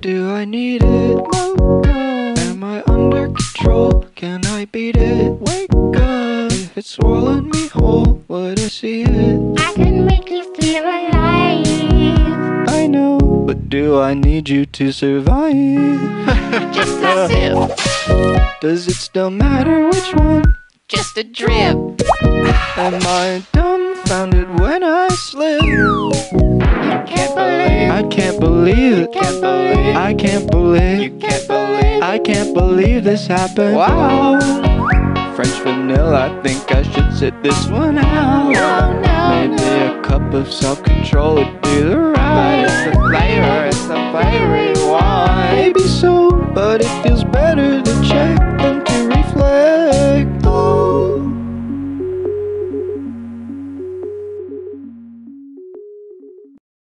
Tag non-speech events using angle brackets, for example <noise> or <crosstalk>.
do I need it? Am I under control? Can I beat it? Wake up. If it's swallowing me whole, would I see it? I can make you feel alive. I know, but do I need you to survive? <laughs> Just a sip, Does it still matter which one? just a drip. Am I dumbfounded when I slip? Can't believe, I can't believe it. can't believe, I can't believe. you can't believe. I can't believe this happened. Wow. French vanilla, I think I should sit this one out. No, no, Maybe no. a cup of self control would be the right. But it's the flavor, it's the flavor you want. Maybe so, but it feels better